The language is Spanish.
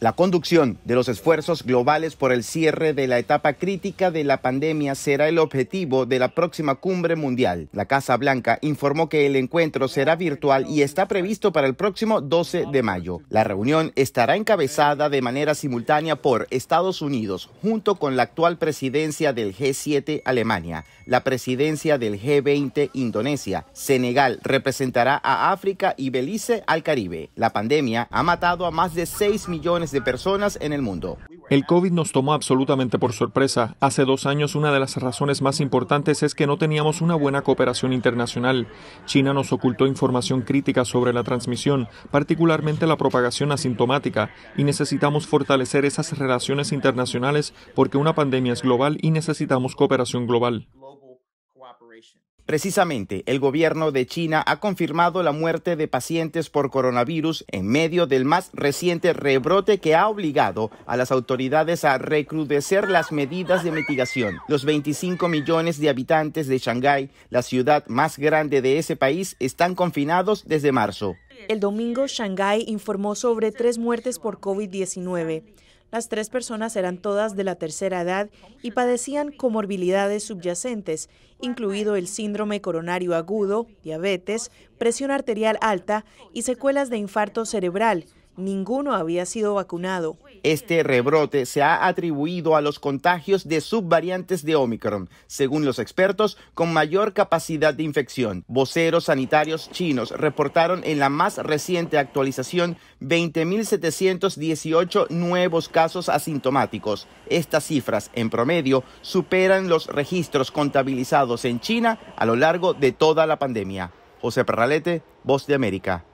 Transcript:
La conducción de los esfuerzos globales por el cierre de la etapa crítica de la pandemia será el objetivo de la próxima cumbre mundial. La Casa Blanca informó que el encuentro será virtual y está previsto para el próximo 12 de mayo. La reunión estará encabezada de manera simultánea por Estados Unidos, junto con la actual presidencia del G7 Alemania, la presidencia del G20 Indonesia. Senegal representará a África y Belice al Caribe. La pandemia ha matado a más de 6 millones personas en el mundo. El COVID nos tomó absolutamente por sorpresa. Hace dos años una de las razones más importantes es que no teníamos una buena cooperación internacional. China nos ocultó información crítica sobre la transmisión, particularmente la propagación asintomática, y necesitamos fortalecer esas relaciones internacionales porque una pandemia es global y necesitamos cooperación global. Precisamente, el gobierno de China ha confirmado la muerte de pacientes por coronavirus en medio del más reciente rebrote que ha obligado a las autoridades a recrudecer las medidas de mitigación. Los 25 millones de habitantes de Shanghái, la ciudad más grande de ese país, están confinados desde marzo. El domingo, Shanghái informó sobre tres muertes por COVID-19. Las tres personas eran todas de la tercera edad y padecían comorbilidades subyacentes, incluido el síndrome coronario agudo, diabetes, presión arterial alta y secuelas de infarto cerebral, Ninguno había sido vacunado. Este rebrote se ha atribuido a los contagios de subvariantes de Omicron, según los expertos, con mayor capacidad de infección. Voceros sanitarios chinos reportaron en la más reciente actualización 20.718 nuevos casos asintomáticos. Estas cifras, en promedio, superan los registros contabilizados en China a lo largo de toda la pandemia. José Perralete, Voz de América.